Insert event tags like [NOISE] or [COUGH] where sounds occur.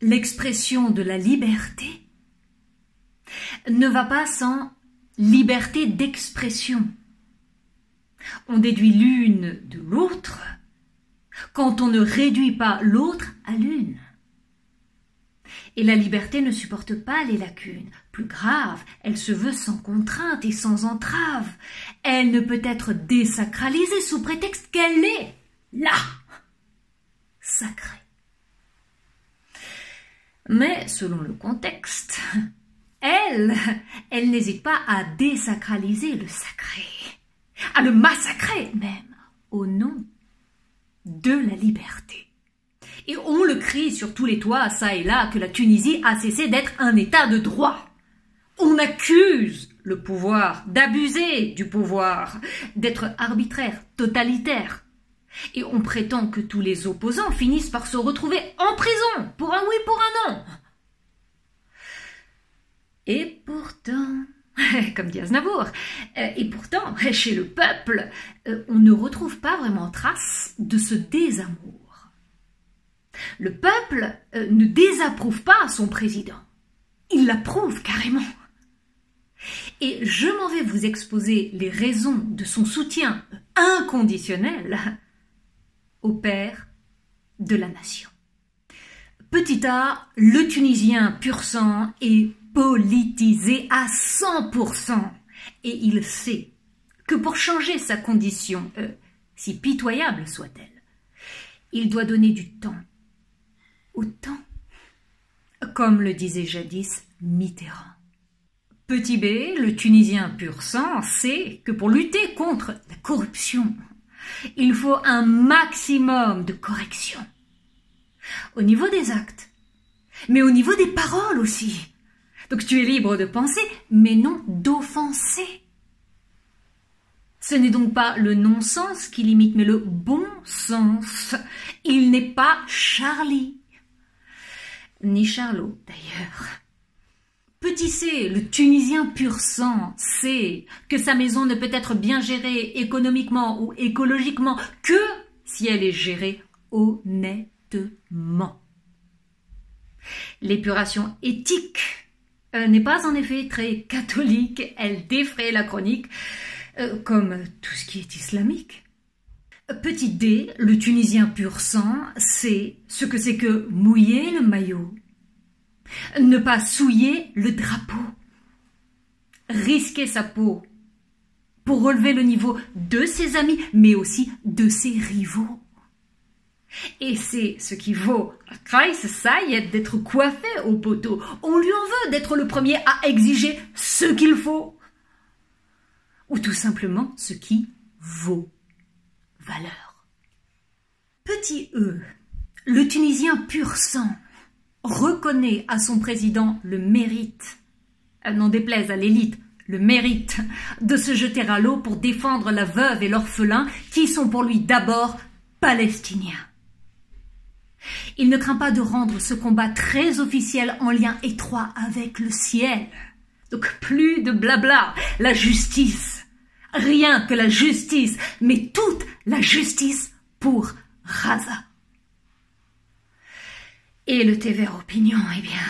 l'expression de la liberté ne va pas sans liberté d'expression. On déduit l'une de l'autre quand on ne réduit pas l'autre à l'une. Et la liberté ne supporte pas les lacunes. Plus grave, elle se veut sans contrainte et sans entrave. Elle ne peut être désacralisée sous prétexte qu'elle est là, sacrée. Mais selon le contexte, [LAUGHS] elle, elle n'hésite pas à désacraliser le sacré, à le massacrer même, au nom de la liberté. Et on le crie sur tous les toits, ça et là, que la Tunisie a cessé d'être un État de droit. On accuse le pouvoir d'abuser du pouvoir, d'être arbitraire, totalitaire. Et on prétend que tous les opposants finissent par se retrouver en prison pour un oui, pour un non. Et pourtant, [LAUGHS] comme dit Aznavour, euh, et pourtant, [LAUGHS] chez le peuple, euh, on ne retrouve pas vraiment trace de ce désamour. Le peuple euh, ne désapprouve pas son président. Il l'approuve carrément. Et je m'en vais vous exposer les raisons de son soutien inconditionnel au père de la nation. Petit a, le Tunisien pur sang est politisé à 100%. Et il sait que pour changer sa condition, euh, si pitoyable soit-elle, il doit donner du temps au temps, comme le disait jadis Mitterrand. Petit B, le Tunisien pur sang, sait que pour lutter contre la corruption, il faut un maximum de correction. Au niveau des actes, mais au niveau des paroles aussi. Donc tu es libre de penser, mais non d'offenser. Ce n'est donc pas le non-sens qui limite, mais le bon sens. Il n'est pas Charlie. Ni Charlot, d'ailleurs. Petit C, le Tunisien pur sang, sait que sa maison ne peut être bien gérée économiquement ou écologiquement que si elle est gérée honnêtement. L'épuration éthique euh, n'est pas en effet très catholique, elle défraie la chronique, euh, comme tout ce qui est islamique. Petit D, le Tunisien pur sang, c'est ce que c'est que mouiller le maillot, ne pas souiller le drapeau, risquer sa peau pour relever le niveau de ses amis, mais aussi de ses rivaux. Et c'est ce qui vaut à Christ Sayed d'être coiffé au poteau. On lui en veut d'être le premier à exiger ce qu'il faut. Ou tout simplement ce qui vaut valeur. Petit E, le Tunisien pur sang, reconnaît à son président le mérite, n'en déplaise à l'élite, le mérite de se jeter à l'eau pour défendre la veuve et l'orphelin qui sont pour lui d'abord palestiniens. Il ne craint pas de rendre ce combat très officiel en lien étroit avec le ciel. Donc plus de blabla, la justice. Rien que la justice, mais toute la justice pour Raza. Et le thé vert opinion, eh bien.